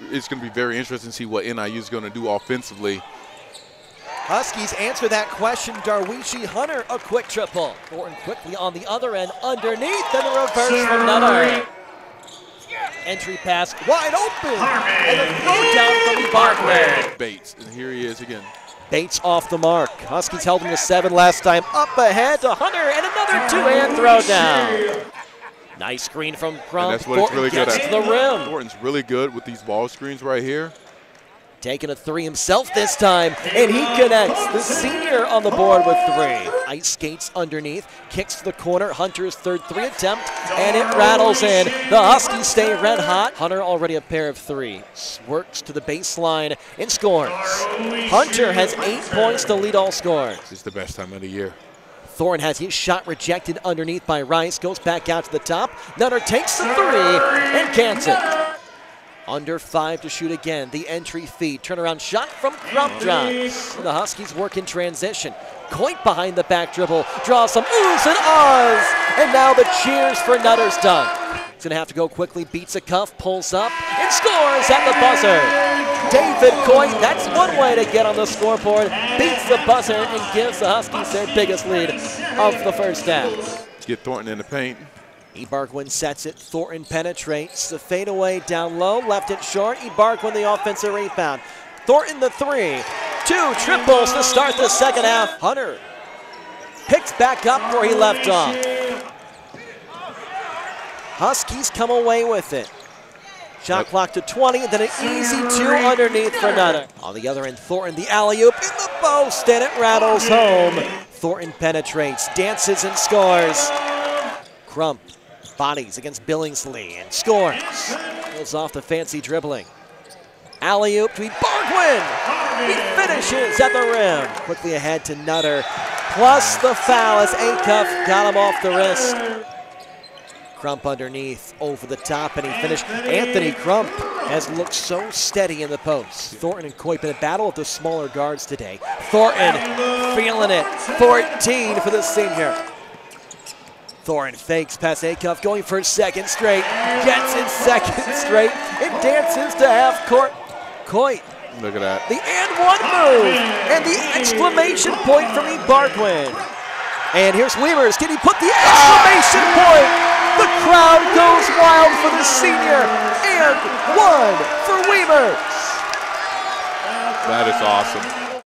It's going to be very interesting to see what NIU is going to do offensively. Huskies answer that question. Darweshi Hunter, a quick triple. Thornton quickly on the other end, underneath, and the reverse from Nutter. Entry pass wide open, and a throw down from Barkley. Bates, and here he is again. Bates off the mark. Huskies held him to seven last time. Up ahead to Hunter, and another two-hand throw down. Nice screen from Crump. And that's what Thornton it's really good at. the rim. Thornton's really good with these ball screens right here. Taking a three himself this time, and he connects. The senior on the board with three. Ice skates underneath, kicks to the corner. Hunter's third three attempt, and it rattles in. The Huskies stay red hot. Hunter already a pair of three. Works to the baseline and scores. Hunter has eight points to lead all scores. This is the best time of the year. Thorne has his shot rejected underneath by Rice, goes back out to the top. Nutter takes the three and cans it. Under five to shoot again. The entry feed. Turnaround shot from Crump drops. The Huskies work in transition. Coit behind the back dribble. Draws some oohs and ahs. And now the cheers for Nutter's dunk. He's going to have to go quickly. Beats Acuff. Pulls up. And scores at the buzzer. David Coit, that's one way to get on the scoreboard. Beats the buzzer and gives the Huskies their biggest lead of the first half. Let's Get Thornton in the paint. Ibarguen sets it. Thornton penetrates. The fadeaway down low. Left it short. Ibarguen the offensive rebound. Thornton the three. Two triples to start the second half. Hunter picks back up where he left off. Huskies come away with it. Shot clock to 20, then an easy two underneath for Nutter. On the other end, Thornton the alley-oop in the post, and it rattles home. Thornton penetrates, dances and scores. Crump Bodies against Billingsley and scores. Pulls off the fancy dribbling. Alley oop to Bargwin. He finishes at the rim. Quickly ahead to Nutter. Plus the foul as Acuff got him off the wrist. Crump underneath, over the top, and he finished. Anthony Crump has looked so steady in the post. Thornton and Coit in a battle of the smaller guards today. Thornton feeling it. 14 for the senior. Thornton fakes past Acuff, going for a second straight, gets it second straight, and dances to half court. Coit. Look at that. The and one move, and the exclamation point from E. Barkwin. And here's Wiemers. Can he put the exclamation point? The crowd goes wild for the senior, and one for Wiemers. That is awesome.